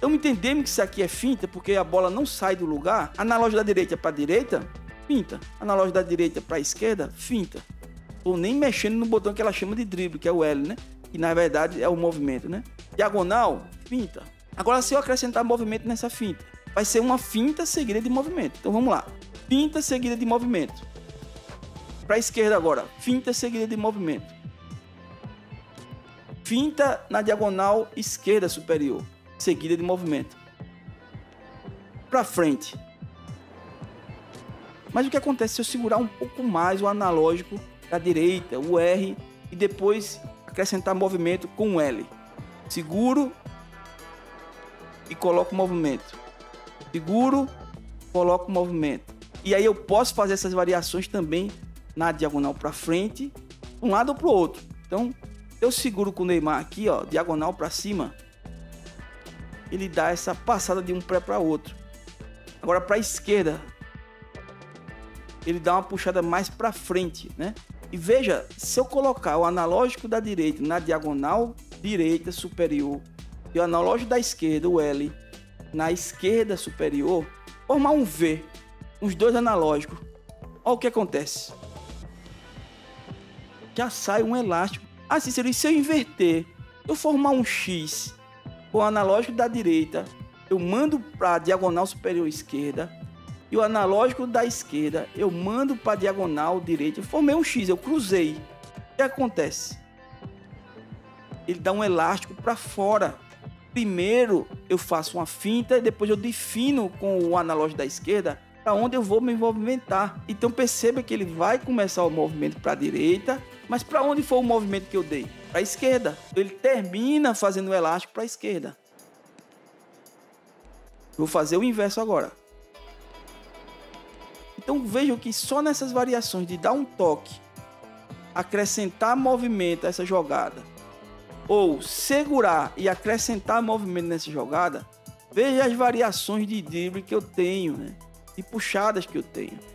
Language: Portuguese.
Então entendemos que isso aqui é finta porque a bola não sai do lugar. Analógico da direita para direita, finta. Analógico da direita para esquerda, finta. Ou nem mexendo no botão que ela chama de drible, que é o L, né? Que na verdade é o movimento, né? Diagonal, finta. Agora se eu acrescentar movimento nessa finta, vai ser uma finta seguida de movimento. Então vamos lá. Finta seguida de movimento. Para a esquerda agora, finta seguida de movimento. Finta na diagonal esquerda superior, seguida de movimento. Para frente. Mas o que acontece se eu segurar um pouco mais o analógico da direita, o R, e depois acrescentar movimento com o L? Seguro e coloco o movimento. Seguro, coloco o movimento. E aí eu posso fazer essas variações também na diagonal para frente, um lado ou para o outro. Então, eu seguro com o Neymar aqui, ó, diagonal para cima, ele dá essa passada de um pé para outro. Agora para a esquerda, ele dá uma puxada mais para frente, né? E veja, se eu colocar o analógico da direita na diagonal direita superior e o analógico da esquerda, o L, na esquerda superior, formar um V, os dois analógicos. Olha o que acontece. Já sai um elástico. Ah, Cícero, e se eu inverter? Eu formar um X com o analógico da direita, eu mando para a diagonal superior esquerda e o analógico da esquerda eu mando para a diagonal direita. Eu formei um X, eu cruzei. O que acontece? Ele dá um elástico para fora. Primeiro eu faço uma finta e depois eu defino com o analógico da esquerda para onde eu vou me movimentar. Então perceba que ele vai começar o movimento para a direita, mas para onde foi o movimento que eu dei? Para a esquerda. Ele termina fazendo o elástico para a esquerda. Vou fazer o inverso agora. Então vejam que só nessas variações de dar um toque, acrescentar movimento a essa jogada, ou segurar e acrescentar movimento nessa jogada, veja as variações de drible que eu tenho, né? E puxadas que eu tenho.